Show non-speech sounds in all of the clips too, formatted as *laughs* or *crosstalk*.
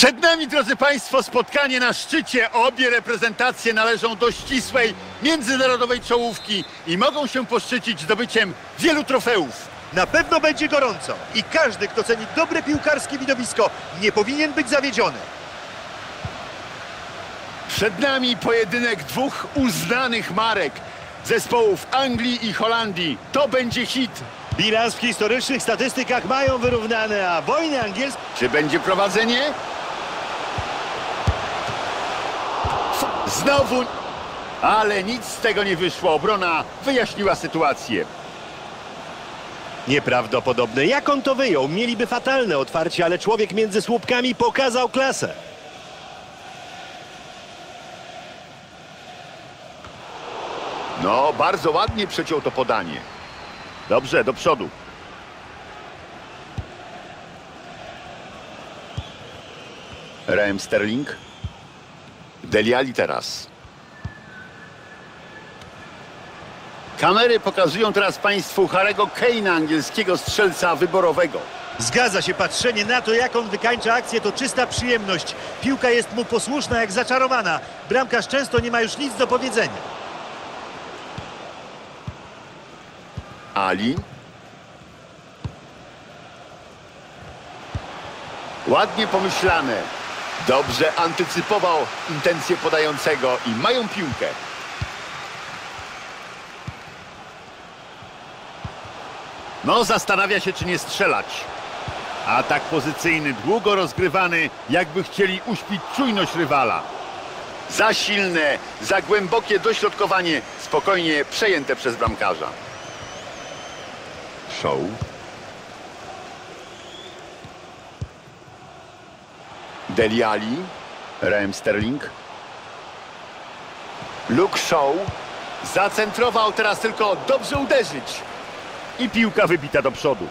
Przed nami, drodzy Państwo, spotkanie na szczycie. Obie reprezentacje należą do ścisłej, międzynarodowej czołówki i mogą się poszczycić zdobyciem wielu trofeów. Na pewno będzie gorąco i każdy, kto ceni dobre piłkarskie widowisko, nie powinien być zawiedziony. Przed nami pojedynek dwóch uznanych marek zespołów Anglii i Holandii. To będzie hit. Bilans w historycznych statystykach mają wyrównane, a wojny angielskie... Czy będzie prowadzenie? Znowu... Ale nic z tego nie wyszło. Obrona wyjaśniła sytuację. Nieprawdopodobne. Jak on to wyjął? Mieliby fatalne otwarcie, ale człowiek między słupkami pokazał klasę. No, bardzo ładnie przeciął to podanie. Dobrze, do przodu. Raheem Sterling. Deliali teraz. Kamery pokazują teraz Państwu Harego Kane'a, angielskiego strzelca wyborowego. Zgadza się, patrzenie na to, jak on wykańcza akcję, to czysta przyjemność. Piłka jest mu posłuszna, jak zaczarowana. Bramkarz często nie ma już nic do powiedzenia. Ali. Ładnie pomyślane. Dobrze antycypował intencje podającego i mają piłkę. No, zastanawia się, czy nie strzelać. Atak pozycyjny, długo rozgrywany, jakby chcieli uśpić czujność rywala. Za silne, za głębokie dośrodkowanie, spokojnie przejęte przez bramkarza. Show. Deli Ali, Raheem Sterling. Luke Shaw zacentrował teraz tylko dobrze uderzyć. I piłka wybita do przodu.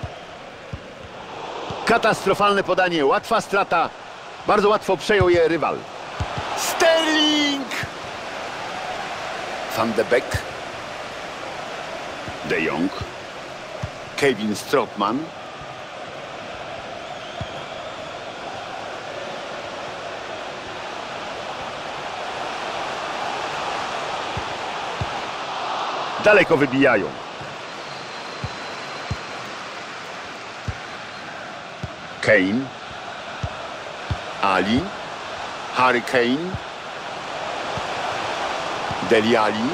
Katastrofalne podanie, łatwa strata. Bardzo łatwo przejął je rywal. Sterling! Van de Beek. De Jong. Kevin Strootman. Daleko wybijają. Kane. Ali. Harry Kane. Deli Ali.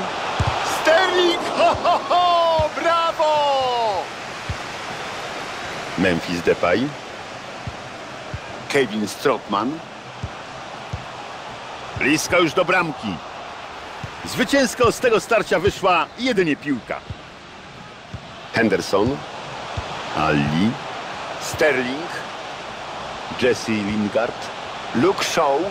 Sterling! *laughs* Ho, ho, ho! Brawo! Memphis Depay. Kevin Strootman. Blisko już do bramki. Zwycięsko z tego starcia wyszła jedynie piłka. Henderson. Ali. Sterling. Jesse Lingard. Luke Shaw.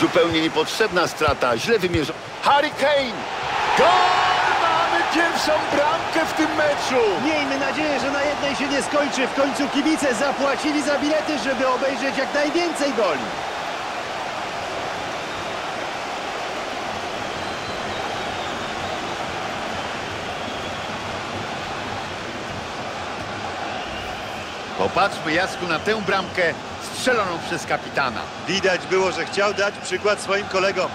Zupełnie niepotrzebna strata, źle wymierzona. Harry Kane! Gol! Pierwszą bramkę w tym meczu! Miejmy nadzieję, że na jednej się nie skończy. W końcu kibice zapłacili za bilety, żeby obejrzeć jak najwięcej goli. Popatrzmy, Jasku, na tę bramkę strzeloną przez kapitana. Widać było, że chciał dać przykład swoim kolegom.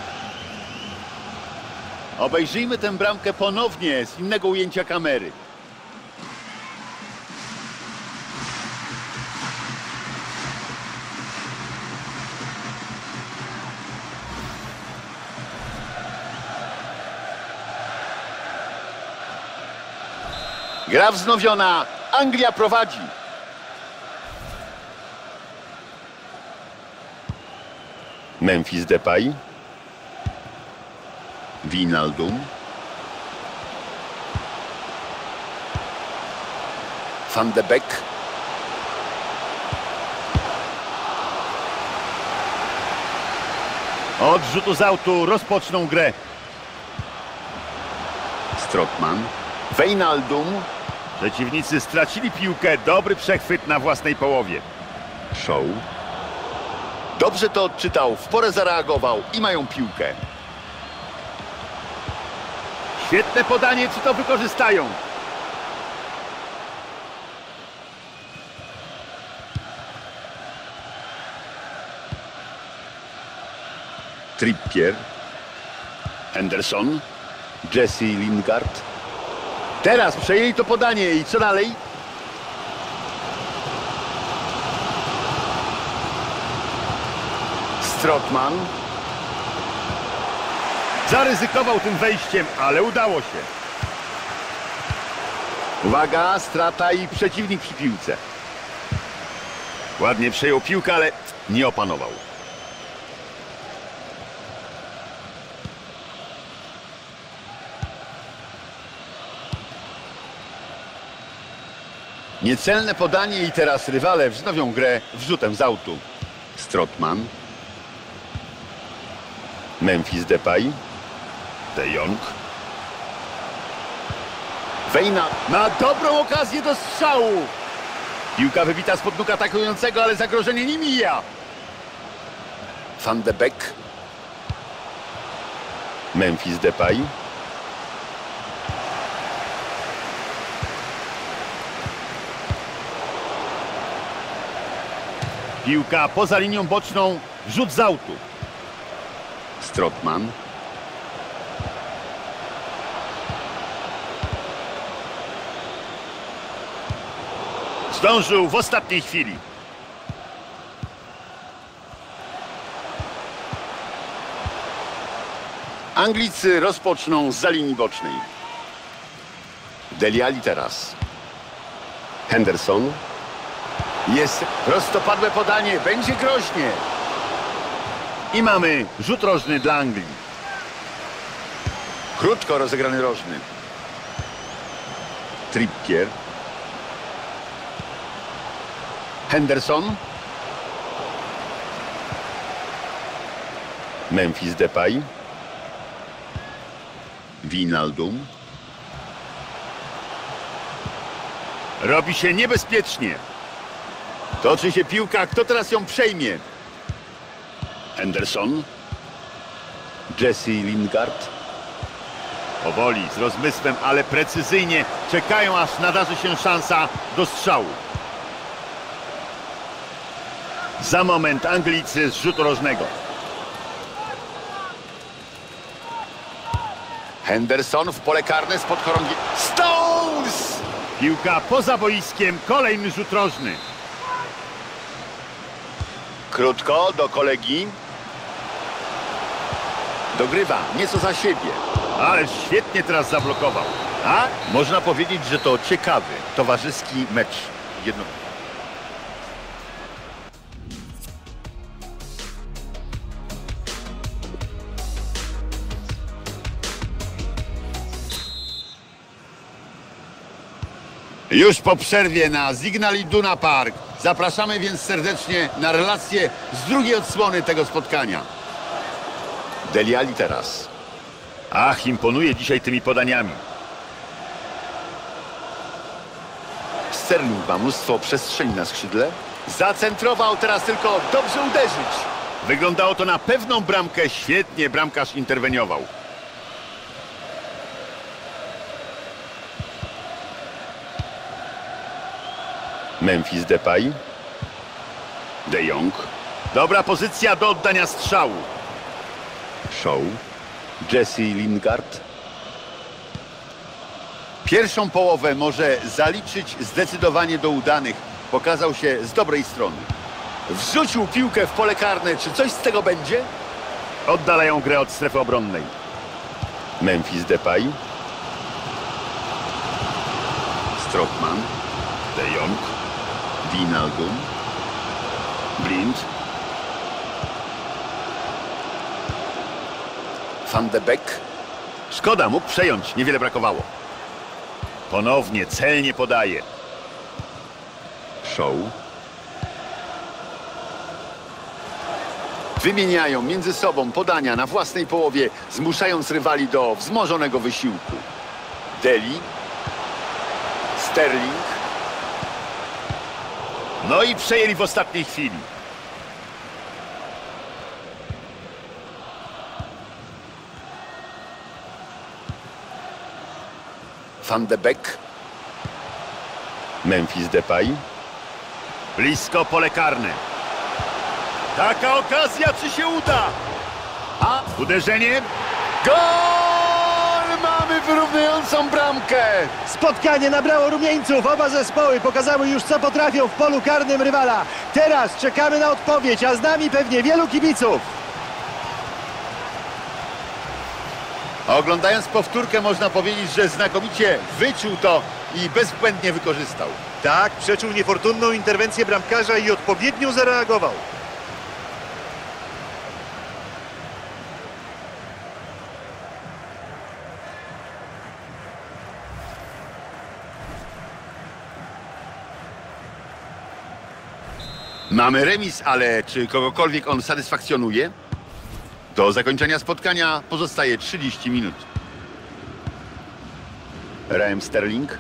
Obejrzyjmy tę bramkę ponownie z innego ujęcia kamery. Gra wznowiona. Anglia prowadzi. Memphis Depay. Winaldum. Van de Beek. Od rzutu z autu rozpoczną grę. Strotman. Wijnaldum. Przeciwnicy stracili piłkę. Dobry przechwyt na własnej połowie. Show. Dobrze to odczytał, w porę zareagował i mają piłkę. Świetne podanie, czy to wykorzystają? Trippier. Henderson. Jesse Lingard. Teraz przejęli to podanie i co dalej? Strotman. Zaryzykował tym wejściem, ale udało się. Uwaga, strata i przeciwnik przy piłce. Ładnie przejął piłkę, ale nie opanował. Niecelne podanie i teraz rywale wznowią grę wrzutem z autu. Strotman. Memphis Depay. De Jong. Wejna na dobrą okazję do strzału. Piłka wybita spod nóg atakującego, ale zagrożenie nie mija. Van de Beek. Memphis Depay. Piłka poza linią boczną, rzut z autu. Strotman. Zdążył w ostatniej chwili. Anglicy rozpoczną z linii bocznej. Deliali teraz. Henderson. Jest prostopadłe podanie. Będzie groźnie. I mamy rzut rożny dla Anglii. Krótko rozegrany rożny. Trippier. Henderson. Memphis Depay. Winaldum. Robi się niebezpiecznie. Toczy się piłka. Kto teraz ją przejmie? Henderson. Jesse Lingard. Powoli, z rozmysłem, ale precyzyjnie czekają, aż nadarzy się szansa do strzału. Za moment Anglicy z rzutu rożnego. Henderson w pole karne spod chorągi. Stones! Piłka poza boiskiem, kolejny rzut rożny. Krótko do kolegi. Dogrywa, nieco za siebie. Ale świetnie teraz zablokował. A można powiedzieć, że to ciekawy, towarzyski mecz. Jedno... Już po przerwie na Signal Iduna Park. Zapraszamy więc serdecznie na relację z drugiej odsłony tego spotkania. Deliali teraz. Ach, imponuje dzisiaj tymi podaniami. Sterling ma mnóstwo przestrzeni na skrzydle. Zacentrował teraz tylko dobrze uderzyć. Wyglądało to na pewną bramkę. Świetnie bramkarz interweniował. Memphis Depay. De Jong. Dobra pozycja do oddania strzału. Show. Jesse Lingard. Pierwszą połowę może zaliczyć zdecydowanie do udanych. Pokazał się z dobrej strony. Wrzucił piłkę w pole karne. Czy coś z tego będzie? Oddalają grę od strefy obronnej. Memphis Depay. Strotman. De Jong. Wijnaldum. Blind. Van de Beek. Szkoda, mógł przejąć, niewiele brakowało. Ponownie, celnie podaje. Show. Wymieniają między sobą podania na własnej połowie, zmuszając rywali do wzmożonego wysiłku. Deli. Sterling. No i przejęli w ostatniej chwili. Van de Beek. Memphis Depay. Blisko pole karne. Taka okazja, czy się uda? A Uderzenie. Gol! Wyrównującą bramkę. Spotkanie nabrało rumieńców. Oba zespoły pokazały już, co potrafią w polu karnym rywala. Teraz czekamy na odpowiedź, a z nami pewnie wielu kibiców. Oglądając powtórkę można powiedzieć, że znakomicie wyczuł to i bezbłędnie wykorzystał. Tak, przeczuł niefortunną interwencję bramkarza i odpowiednio zareagował. Mamy remis, ale czy kogokolwiek on satysfakcjonuje? Do zakończenia spotkania pozostaje 30 minut. Raheem Sterling.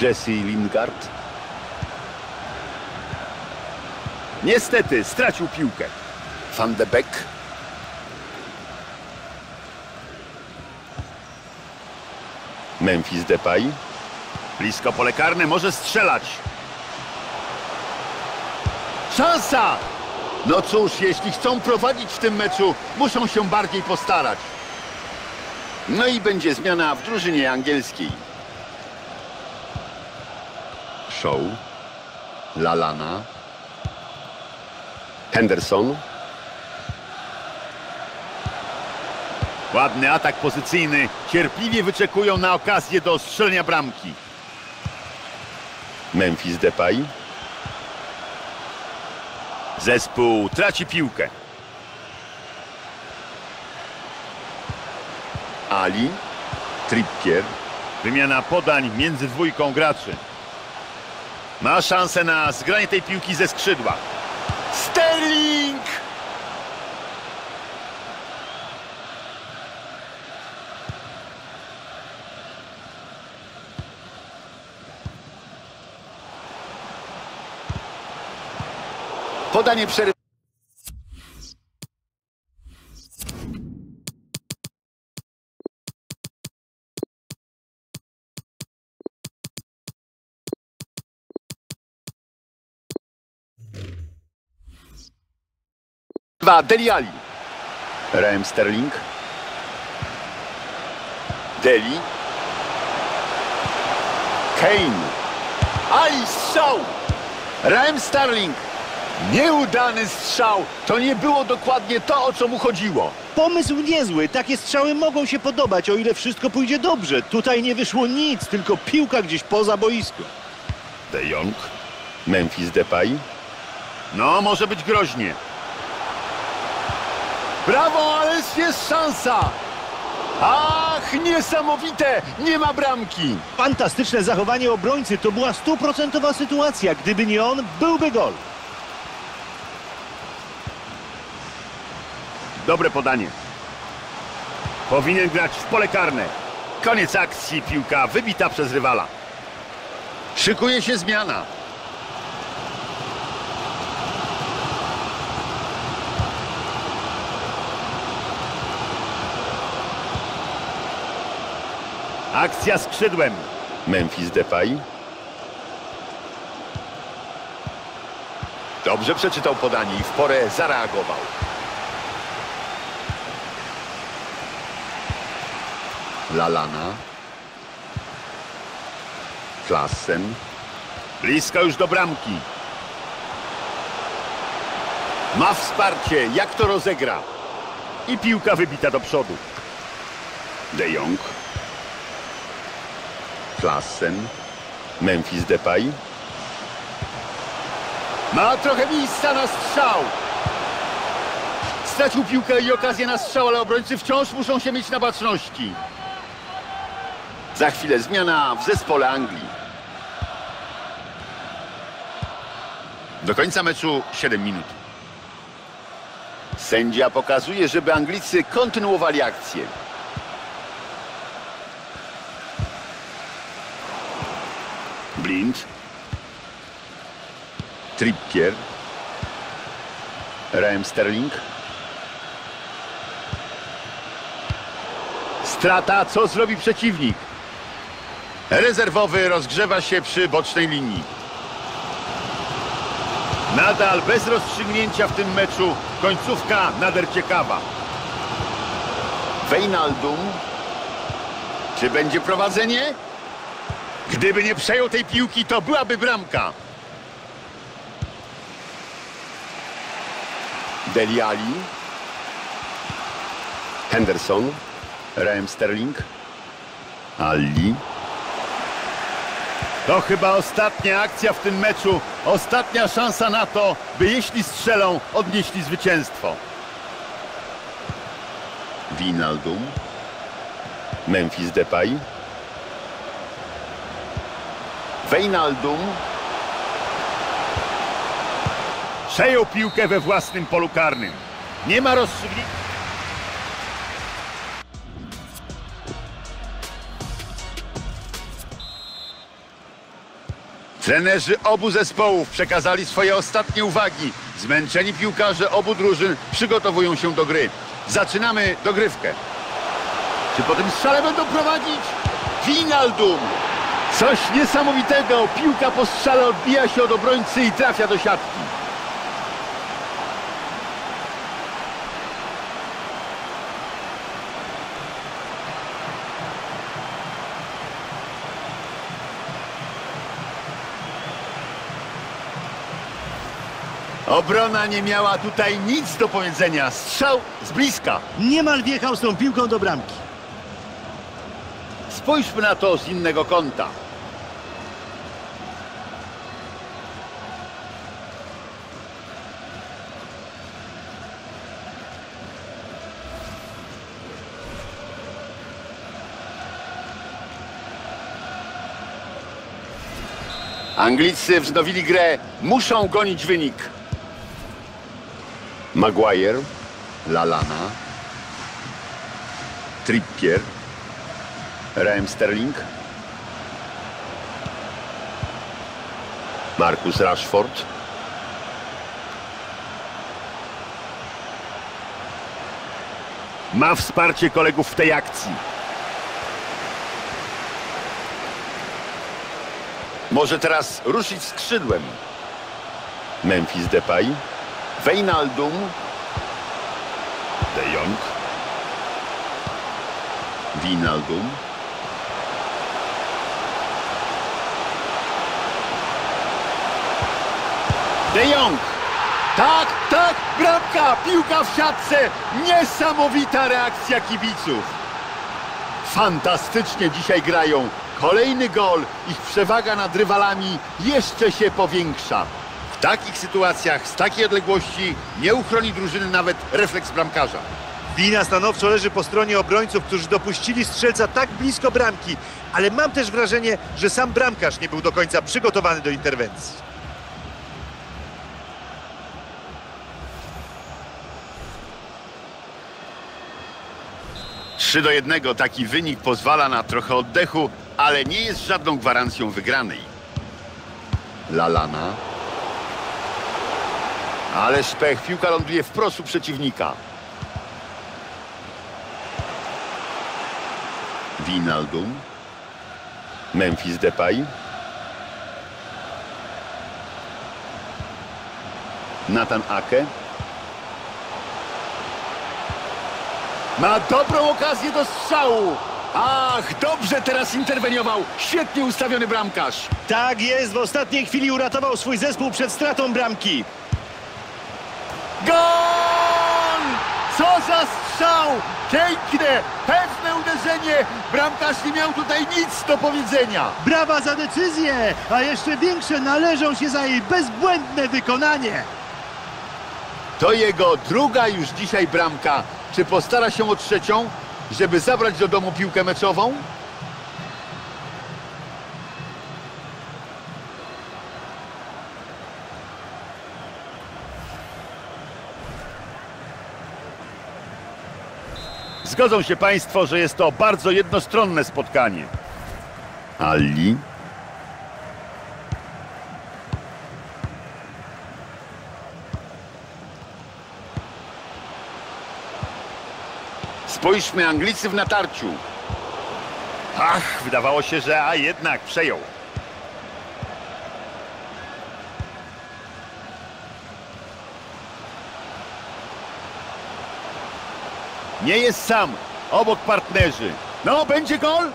Jesse Lingard. Niestety stracił piłkę. Van de Beek. Memphis Depay. Blisko pole karne, może strzelać. Szansa! No cóż, jeśli chcą prowadzić w tym meczu, muszą się bardziej postarać. No i będzie zmiana w drużynie angielskiej. Show. Lalana. Henderson. Ładny atak pozycyjny. Cierpliwie wyczekują na okazję do strzelenia bramki. Memphis Depay. Zespół traci piłkę. Ali, Trippier. Wymiana podań między dwójką graczy. Ma szansę na zgranie tej piłki ze skrzydła. Sterling! Podanie przerywa. Dwa, Deli Ali. Raheem Sterling. Deli. Kane. Ali strzał! Raheem Sterling. Nieudany strzał. To nie było dokładnie to, o co mu chodziło. Pomysł niezły. Takie strzały mogą się podobać, o ile wszystko pójdzie dobrze. Tutaj nie wyszło nic, tylko piłka gdzieś poza boisko. De Jong. Memphis Depay. No, może być groźnie. Brawo, ale jest szansa! Ach, niesamowite! Nie ma bramki! Fantastyczne zachowanie obrońcy. To była stuprocentowa sytuacja. Gdyby nie on, byłby gol. Dobre podanie. Powinien grać w pole karne. Koniec akcji, piłka wybita przez rywala. Szykuje się zmiana. Akcja skrzydłem. Memphis Depay. Dobrze przeczytał podanie i w porę zareagował. Lalana. Klassen. Blisko już do bramki. Ma wsparcie. Jak to rozegra? I piłka wybita do przodu. De Jong. Klassen. Memphis Depay. Ma trochę miejsca na strzał. Stracił piłkę i okazję na strzał, ale obrońcy wciąż muszą się mieć na baczności. Za chwilę zmiana w zespole Anglii. Do końca meczu 7 minut. Sędzia pokazuje, żeby Anglicy kontynuowali akcję. Blind. Trippier. Raheem Sterling. Strata, co zrobi przeciwnik? Rezerwowy rozgrzewa się przy bocznej linii. Nadal bez rozstrzygnięcia w tym meczu. Końcówka nader ciekawa. Wijnaldum. Czy będzie prowadzenie? Gdyby nie przejął tej piłki, to byłaby bramka. Deli Ali. Henderson. Raheem Sterling. Ali. To chyba ostatnia akcja w tym meczu. Ostatnia szansa na to, by jeśli strzelą, odnieśli zwycięstwo. Wijnaldum. Memphis Depay. Wijnaldum. Przejął piłkę we własnym polu karnym. Nie ma rozstrzygnięcia. Trenerzy obu zespołów przekazali swoje ostatnie uwagi. Zmęczeni piłkarze obu drużyn przygotowują się do gry. Zaczynamy dogrywkę. Czy po tym strzale będą prowadzić? Finaldum! Coś niesamowitego. Piłka po strzale odbija się od obrońcy i trafia do siatki. Obrona nie miała tutaj nic do powiedzenia. Strzał z bliska. Niemal wjechał z tą piłką do bramki. Spójrzmy na to z innego kąta. Anglicy wznowili grę, muszą gonić wynik. Maguire, Lalana, Trippier, Raheem Sterling. Marcus Rashford. Ma wsparcie kolegów w tej akcji. Może teraz ruszyć skrzydłem. Memphis Depay. Wijnaldum. De Jong. Wijnaldum. De Jong. Tak, tak, bramka, piłka w siatce. Niesamowita reakcja kibiców. Fantastycznie dzisiaj grają. Kolejny gol, ich przewaga nad rywalami jeszcze się powiększa. W takich sytuacjach, z takiej odległości nie uchroni drużyny nawet refleks bramkarza. Wina stanowczo leży po stronie obrońców, którzy dopuścili strzelca tak blisko bramki. Ale mam też wrażenie, że sam bramkarz nie był do końca przygotowany do interwencji. Trzy do jednego taki wynik pozwala na trochę oddechu, ale nie jest żadną gwarancją wygranej. Lalana. Ale szpech, piłka ląduje wprost u przeciwnika. Wijnaldum. Memphis Depay. Nathan Ake. Ma dobrą okazję do strzału. Ach, dobrze teraz interweniował. Świetnie ustawiony bramkarz. Tak jest, w ostatniej chwili uratował swój zespół przed stratą bramki. Gol! Co za strzał! Piękne, pewne uderzenie. Bramkarz nie miał tutaj nic do powiedzenia. Brawa za decyzję, a jeszcze większe należą się za jej bezbłędne wykonanie. To jego druga już dzisiaj bramka. Czy postara się o trzecią, żeby zabrać do domu piłkę meczową? Zgodzą się Państwo, że jest to bardzo jednostronne spotkanie. Ali. Spójrzmy, Anglicy w natarciu. Ach, wydawało się, że a jednak przejął. Nie jest sam. Obok partnerzy. No, będzie gol?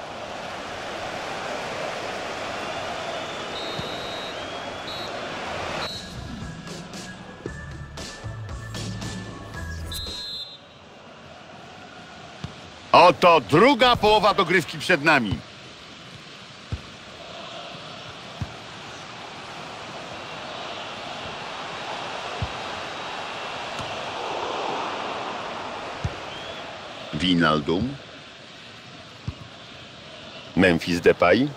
Oto druga połowa dogrywki przed nami. Winaldum. Memphis Depay.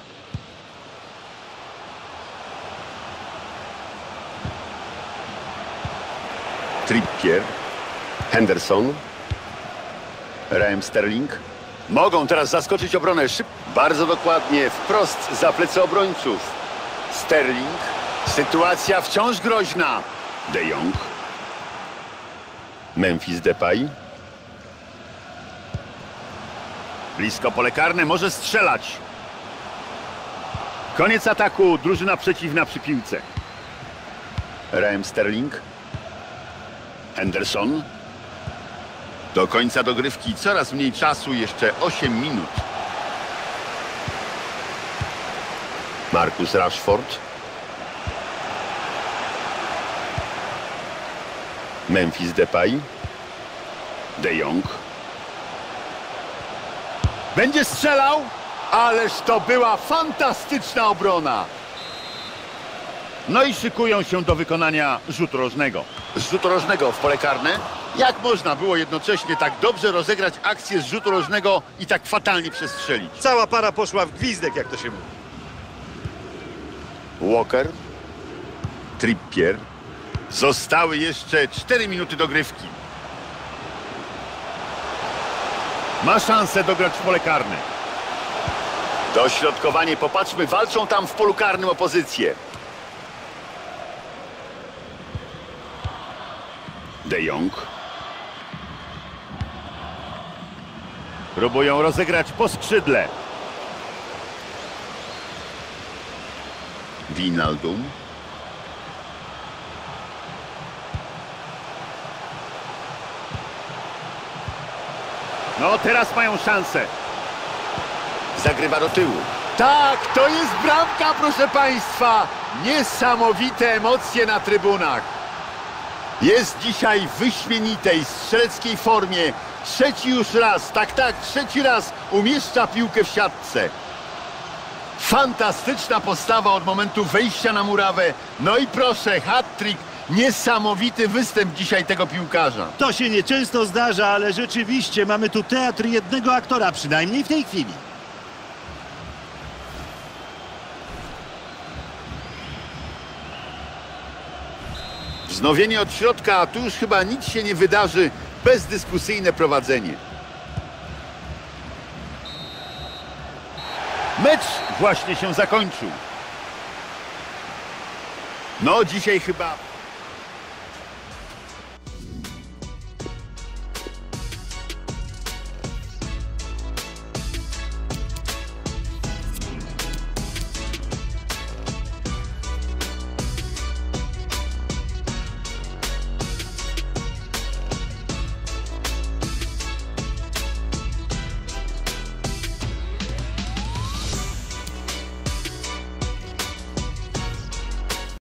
Trippier. Henderson. Raheem Sterling. Mogą teraz zaskoczyć obronę szyb. Bardzo dokładnie, wprost za plecy obrońców. Sterling. Sytuacja wciąż groźna. De Jong. Memphis Depay. Blisko pole karne, może strzelać. Koniec ataku, drużyna przeciwna przy piłce. Raheem Sterling. Henderson. Do końca dogrywki coraz mniej czasu, jeszcze 8 minut. Marcus Rashford. Memphis Depay. De Jong. Będzie strzelał, ależ to była fantastyczna obrona. No i szykują się do wykonania rzutu rożnego. Z rzutu rożnego w pole karne? Jak można było jednocześnie tak dobrze rozegrać akcję z rzutu rożnego i tak fatalnie przestrzelić? Cała para poszła w gwizdek, jak to się mówi. Walker, Trippier. Zostały jeszcze 4 minuty dogrywki. Ma szansę dograć w pole karne. Dośrodkowanie, popatrzmy, walczą tam w polu karnym o pozycję. De Jong. Próbują rozegrać po skrzydle. Winaldum. No, teraz mają szansę. Zagrywa do tyłu. Tak, to jest bramka, proszę Państwa. Niesamowite emocje na trybunach. Jest dzisiaj w wyśmienitej strzeleckiej formie. Trzeci już raz, tak, tak, trzeci raz umieszcza piłkę w siatce. Fantastyczna postawa od momentu wejścia na murawę. No i proszę, hat-trick. Niesamowity występ dzisiaj tego piłkarza. To się nieczęsto zdarza, ale rzeczywiście mamy tu teatr jednego aktora, przynajmniej w tej chwili. Wznowienie od środka, a tu już chyba nic się nie wydarzy. Bezdyskusyjne prowadzenie. Mecz właśnie się zakończył. No dzisiaj chyba